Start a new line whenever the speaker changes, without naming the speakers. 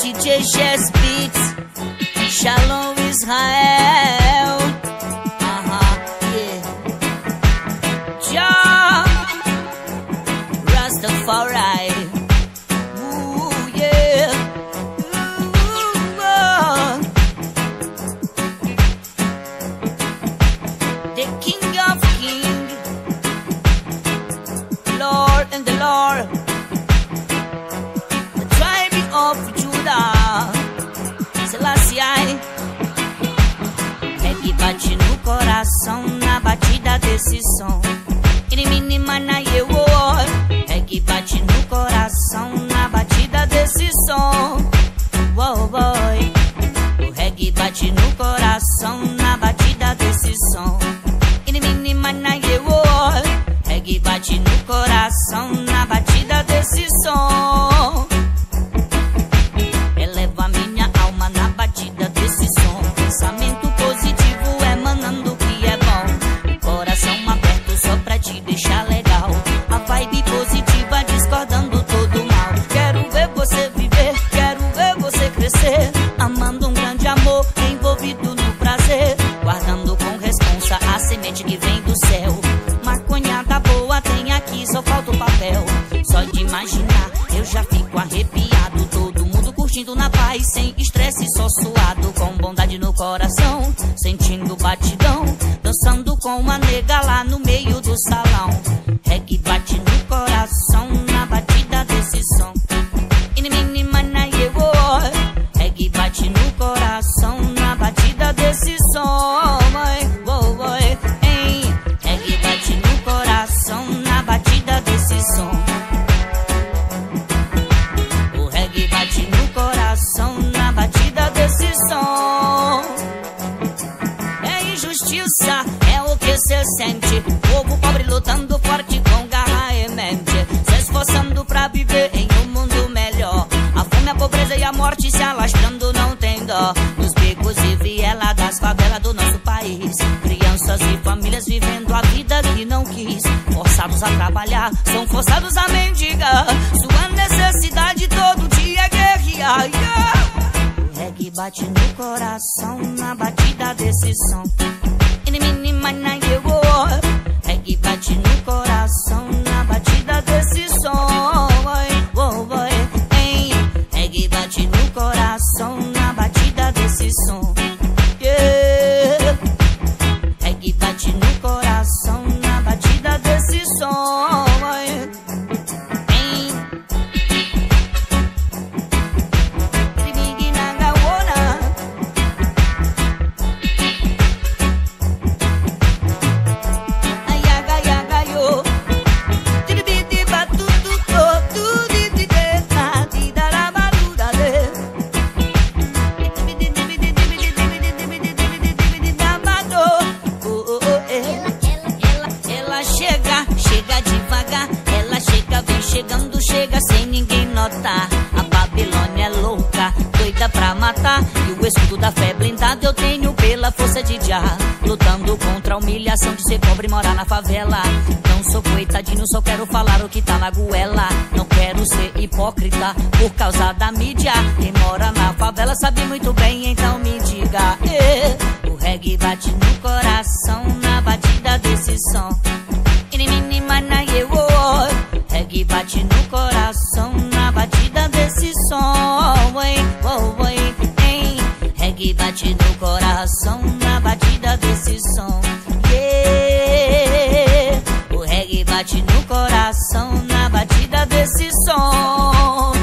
DJ Jazz Beats, Shalom Israel. Uh-huh, yeah. Jah, Rastafari. Ooh, yeah. Ooh, oh. The King desse som. Irimini mana yewo. É que bate no coração na batida desse som. Wow, boy. O reggae bate no coração na batida desse som. Irimini mana yewo. Reggae bate no coração na batida desse som. A semente que vem do céu. Maconhada boa tem aqui, só falta o papel. Só de imaginar, eu já fico arrepiado. Todo mundo curtindo na paz, sem estresse, só suado. Com bondade no coração, sentindo batidão. Dançando com uma nega lá no meio do salão. Povo pobre lutando forte com garra e mente. Se esforçando pra viver em um mundo melhor. A fome, a pobreza e a morte se alastrando, não tem dó. Nos becos e viela das favelas do nosso país. Crianças e famílias vivendo a vida que não quis. Forçados a trabalhar, são forçados a mendigar. Sua necessidade todo dia é guerrear. Yeah! O reggae bate no coração na batida desse som. Inimini batida desse sem ninguém notar. A Babilônia é louca, doida pra matar. E o escudo da fé blindado eu tenho pela força de Jah. Lutando contra a humilhação de ser pobre e morar na favela. Não sou coitadinho, só quero falar o que tá na goela. Não quero ser hipócrita por causa da mídia. Quem mora na favela sabe muito bem, então me diga. eh. O reggae bate no coração na batida desse som. Inimini mana Reggae bate no coração na batida desse som. Oi, oh, oi, hein. Reggae bate no coração na batida desse som. Yeah. O reggae bate no coração na batida desse som.